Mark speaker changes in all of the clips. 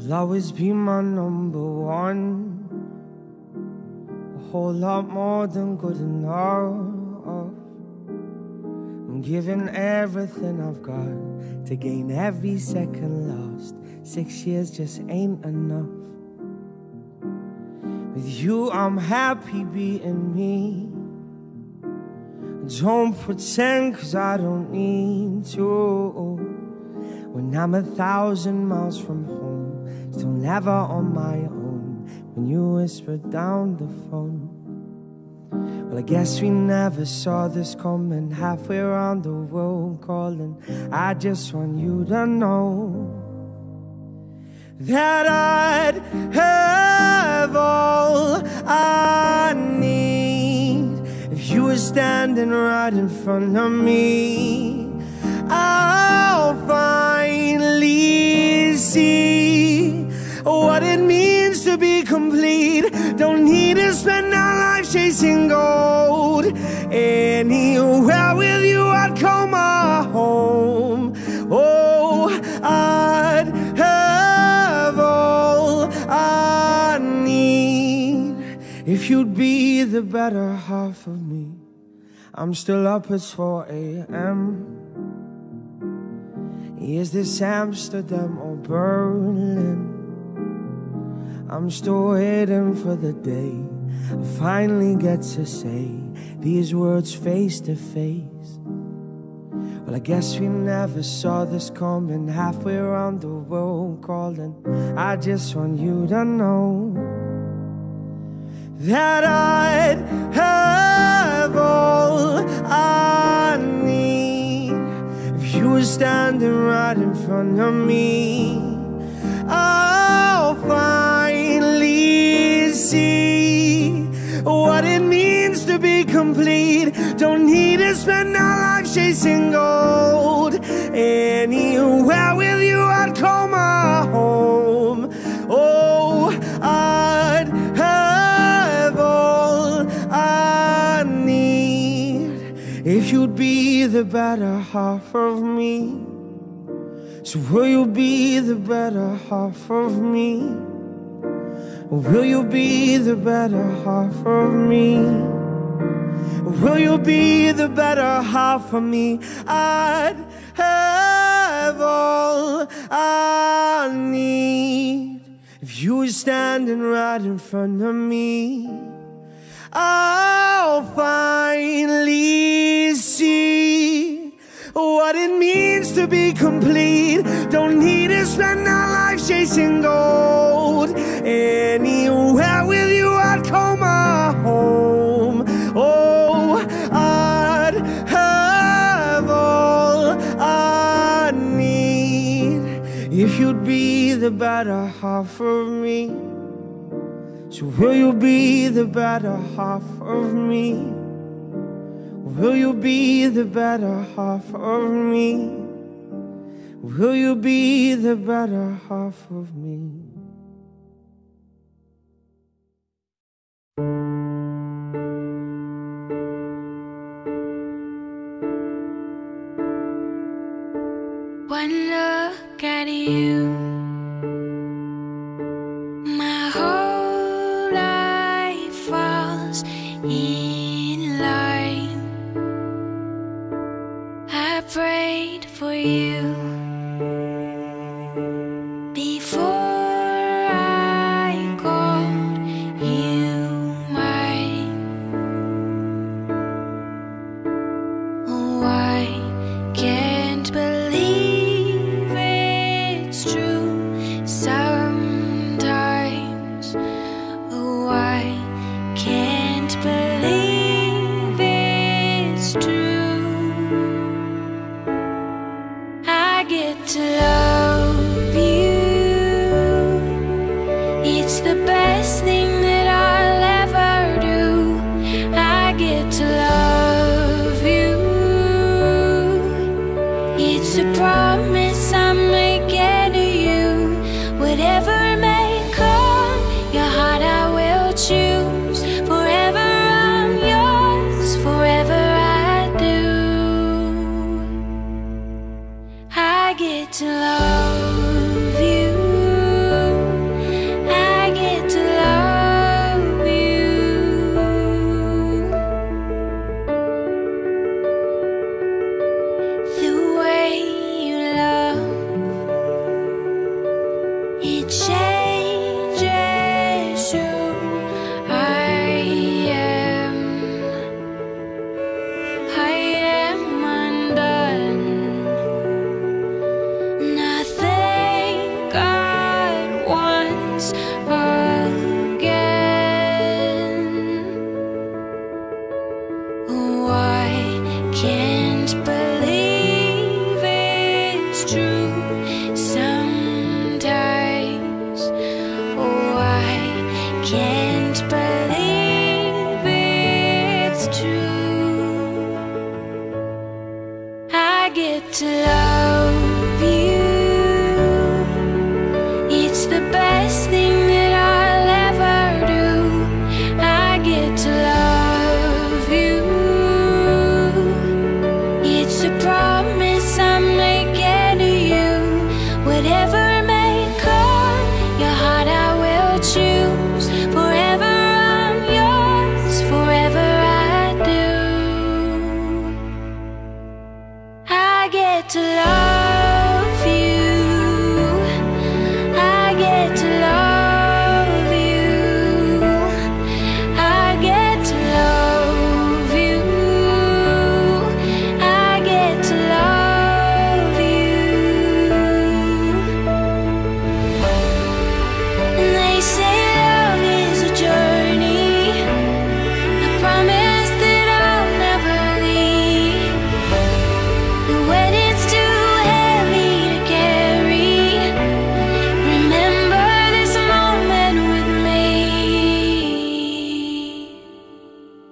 Speaker 1: You'll always be my number one. A whole lot more than good enough. I'm giving everything I've got to gain every second lost. Six years just ain't enough. With you, I'm happy being me. Don't pretend, cause I don't need to. When I'm a thousand miles from home, still never on my own. When you whisper down the phone. Well, I guess we never saw this coming. Halfway around the world calling. I just want you to know that I'd have all I need if you were standing right in front of me. I'll finally see what it means to be complete. Don't need to spend our life chasing gold. Anywhere with you, I'd call my home. Oh, I'd have all I need if you'd be the better half of me. I'm still up at 4 a.m. Is this Amsterdam or Berlin? I'm still waiting for the day I finally get to say these words face to face. Well, I guess we never saw this coming halfway around the world calling. I just want you to know that I'd have all I need if you were standing right in front of me. See what it means to be complete. Don't need to spend our lives chasing gold. Anywhere with you, I'd call my home. Oh, I'd have all I need if you'd be the better half of me. So will you be the better half of me? Will you be the better half of me? Will you be the better half of me? I'd have all I need if you were standing right in front of me. I'll finally see what it means to be complete. Don't need to spend our lives chasing gold. Anywhere with you, I'd call my home. Oh, I'd have all I need if you'd be the better half of me. So will you be the better half of me? Will you be the better half of me? Will you be the better half of me?
Speaker 2: One look at you, Get to love.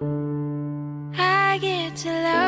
Speaker 2: I get to love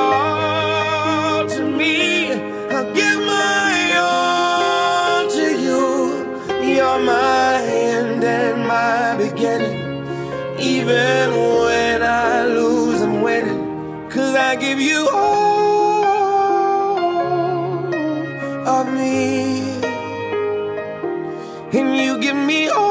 Speaker 1: of me. And you give me all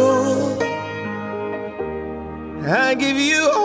Speaker 1: I give you